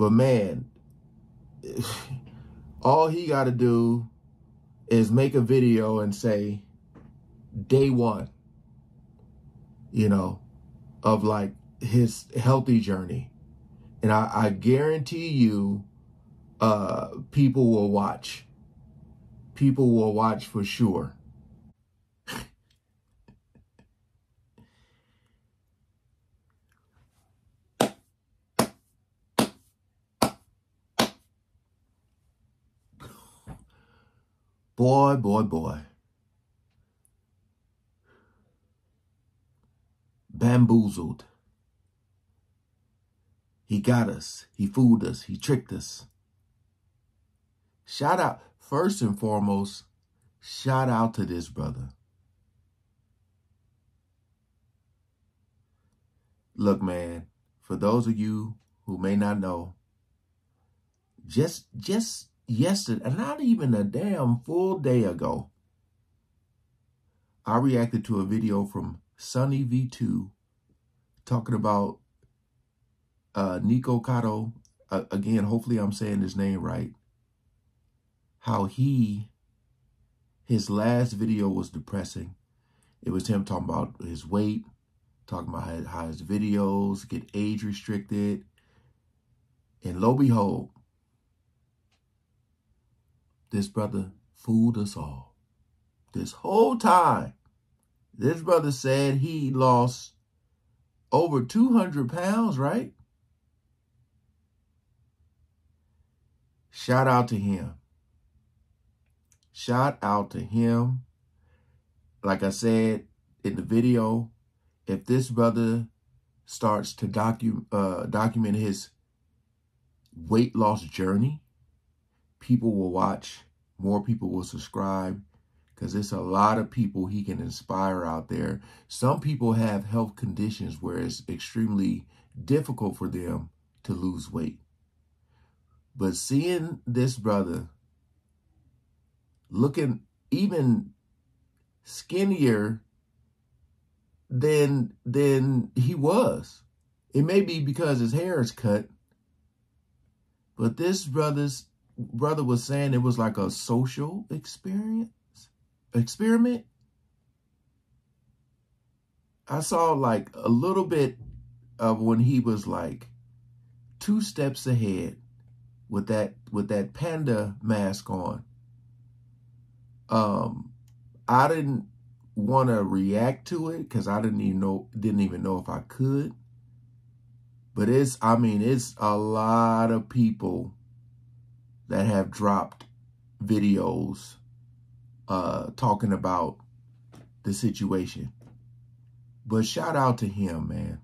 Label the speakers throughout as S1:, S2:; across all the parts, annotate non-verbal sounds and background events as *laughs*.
S1: But man, all he got to do is make a video and say day one, you know, of like his healthy journey. And I, I guarantee you, uh, people will watch. People will watch for sure. Boy, boy, boy. Bamboozled. He got us. He fooled us. He tricked us. Shout out, first and foremost, shout out to this brother. Look, man, for those of you who may not know, just just yesterday, not even a damn full day ago, I reacted to a video from Sunny V2 talking about uh, Nikocado, uh, again, hopefully I'm saying his name right, how he, his last video was depressing. It was him talking about his weight, talking about how, his videos get age restricted. And lo behold, this brother fooled us all. This whole time, this brother said he lost over 200 pounds, right? Shout out to him. Shout out to him. Like I said in the video, if this brother starts to docu uh, document his weight loss journey, people will watch, more people will subscribe, because there's a lot of people he can inspire out there. Some people have health conditions where it's extremely difficult for them to lose weight. But seeing this brother looking even skinnier than than he was. It may be because his hair is cut, but this brother's brother was saying it was like a social experience experiment. I saw like a little bit of when he was like two steps ahead with that with that panda mask on. Um, I didn't want to react to it because I didn't even know didn't even know if I could. But it's I mean it's a lot of people that have dropped videos uh talking about the situation. But shout out to him, man.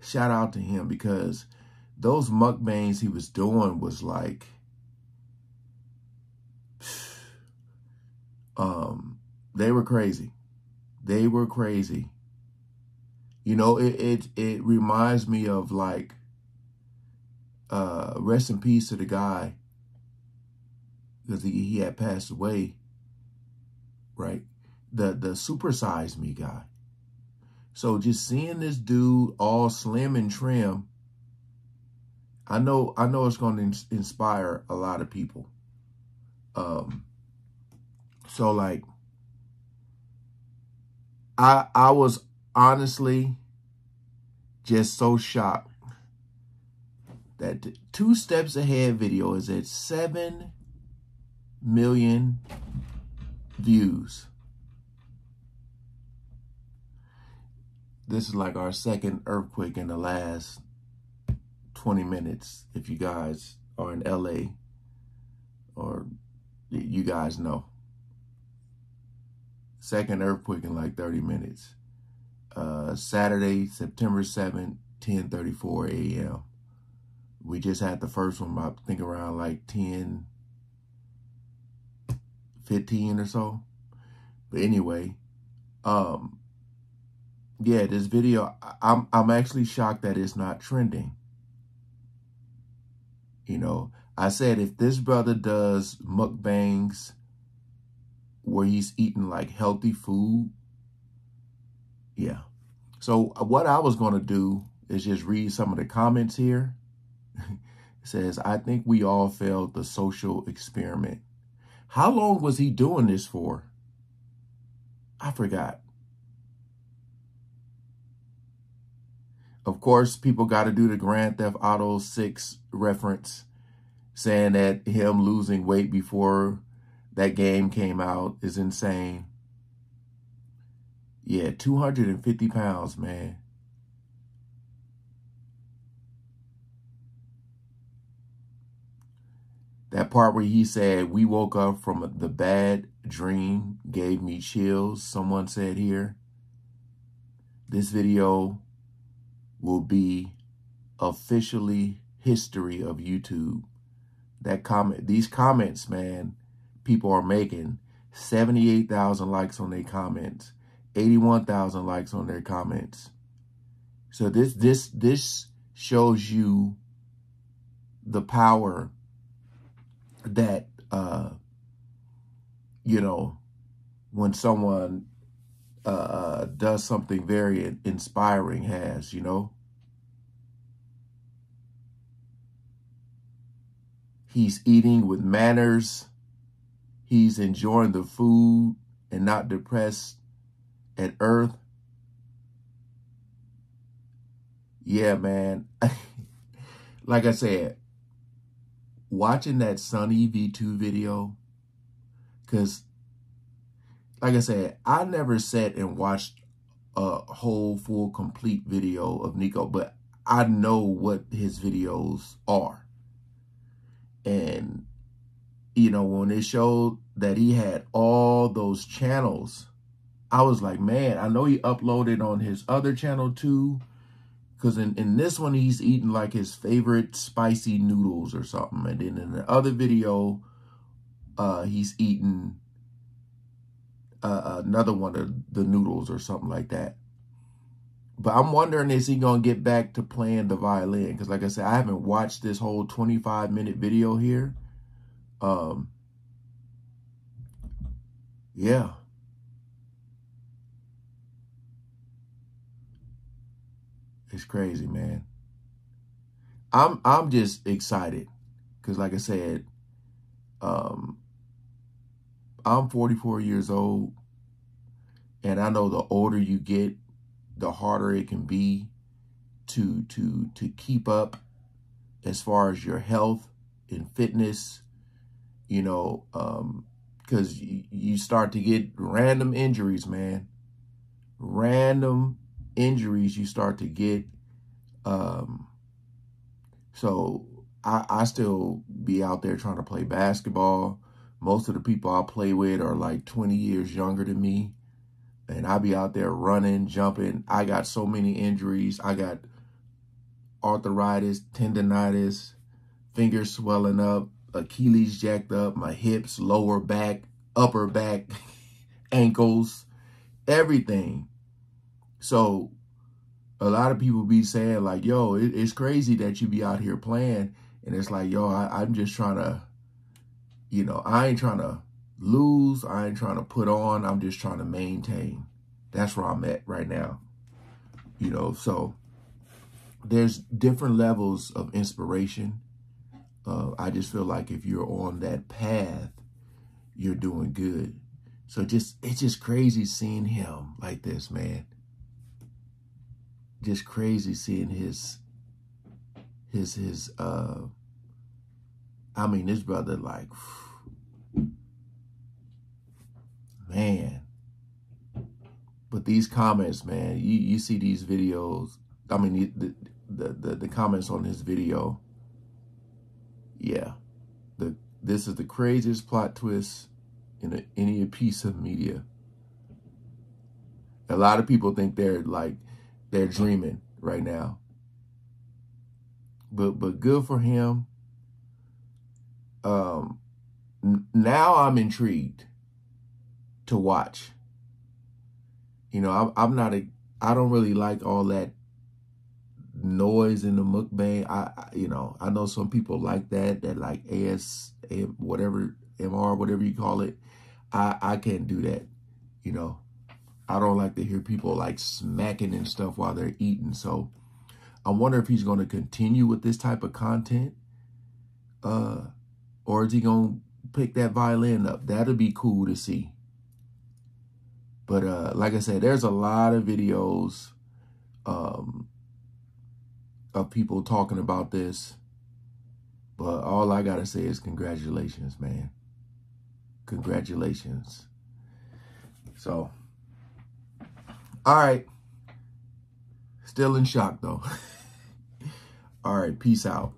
S1: Shout out to him because those mukbangs he was doing was like, *sighs* um, they were crazy. They were crazy. You know, it it it reminds me of like, uh, rest in peace to the guy because he, he had passed away. Right, the the supersize me guy. So just seeing this dude all slim and trim I know I know it's going to inspire a lot of people. Um so like I I was honestly just so shocked that two steps ahead video is at 7 million views. This is like our second earthquake in the last 20 minutes if you guys are in LA or you guys know. Second earthquake in like 30 minutes. Uh, Saturday, September 7th, 10.34 a.m. We just had the first one, I think around like 10, 15 or so. But anyway, um, yeah, this video, I'm, I'm actually shocked that it's not trending. You know, I said if this brother does mukbangs where he's eating like healthy food, yeah. So uh, what I was going to do is just read some of the comments here. *laughs* says, I think we all failed the social experiment. How long was he doing this for? I forgot. Of course, people got to do the Grand Theft Auto 6 reference, saying that him losing weight before that game came out is insane. Yeah, 250 pounds, man. That part where he said, we woke up from the bad dream, gave me chills, someone said here. This video will be officially history of YouTube. That comment, these comments, man, people are making 78,000 likes on their comments, 81,000 likes on their comments. So this, this, this shows you the power that, uh, you know, when someone uh, uh, does something very inspiring has, you know. He's eating with manners. He's enjoying the food and not depressed at earth. Yeah, man. *laughs* like I said, watching that Sunny V2 video, because, like I said, I never sat and watched a whole, full, complete video of Nico, but I know what his videos are. And, you know, when it showed that he had all those channels, I was like, man, I know he uploaded on his other channel too, because in, in this one, he's eating like his favorite spicy noodles or something. And then in the other video, uh, he's eating uh, another one of the noodles or something like that. But I'm wondering, is he going to get back to playing the violin? Because like I said, I haven't watched this whole 25 minute video here. Um, yeah. It's crazy, man. I'm I'm just excited because, like I said, um, I'm 44 years old, and I know the older you get, the harder it can be to to to keep up as far as your health and fitness. You know, um, because you, you start to get random injuries, man. Random injuries you start to get. Um, so I, I still be out there trying to play basketball. Most of the people I play with are like 20 years younger than me. And I be out there running, jumping. I got so many injuries. I got arthritis, tendonitis, fingers swelling up, Achilles jacked up, my hips, lower back, upper back, *laughs* ankles, everything. So a lot of people be saying like, yo, it, it's crazy that you be out here playing. And it's like, yo, I, I'm just trying to, you know, I ain't trying to lose. I ain't trying to put on. I'm just trying to maintain. That's where I'm at right now. You know, so there's different levels of inspiration. Uh, I just feel like if you're on that path, you're doing good. So just it's just crazy seeing him like this, man just crazy seeing his his his uh I mean this brother like man. But these comments man you you see these videos I mean the the the, the comments on his video. Yeah. The this is the craziest plot twist in a, any piece of media. A lot of people think they're like they're dreaming right now. But but good for him. Um, now I'm intrigued to watch. You know, I'm, I'm not a, I don't really like all that noise in the mukbang. I, I, you know, I know some people like that, that like AS, whatever, MR, whatever you call it. I, I can't do that, you know. I don't like to hear people like smacking and stuff while they're eating. So I wonder if he's going to continue with this type of content. Uh, or is he going to pick that violin up? That'll be cool to see. But uh, like I said, there's a lot of videos um, of people talking about this. But all I got to say is congratulations, man. Congratulations. So, all right. Still in shock, though. *laughs* all right. Peace out.